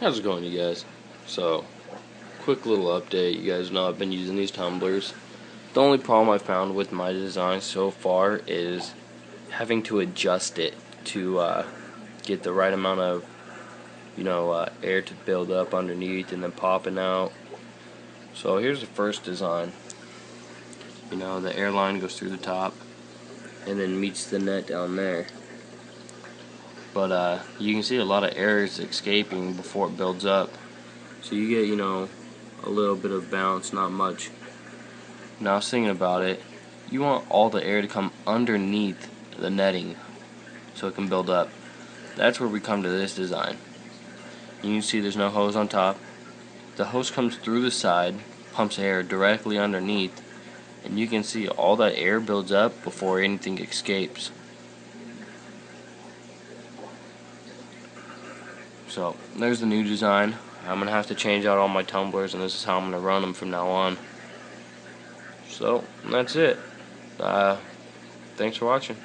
How's it going, you guys? So, quick little update. You guys know I've been using these tumblers. The only problem I found with my design so far is having to adjust it to uh, get the right amount of, you know, uh, air to build up underneath and then popping out. So here's the first design. You know, the airline goes through the top and then meets the net down there but uh, you can see a lot of air is escaping before it builds up. So you get you know a little bit of bounce not much. Now I was thinking about it. You want all the air to come underneath the netting so it can build up. That's where we come to this design. You can see there's no hose on top. The hose comes through the side pumps air directly underneath and you can see all that air builds up before anything escapes So there's the new design. I'm going to have to change out all my tumblers and this is how I'm going to run them from now on. So that's it. Uh, thanks for watching.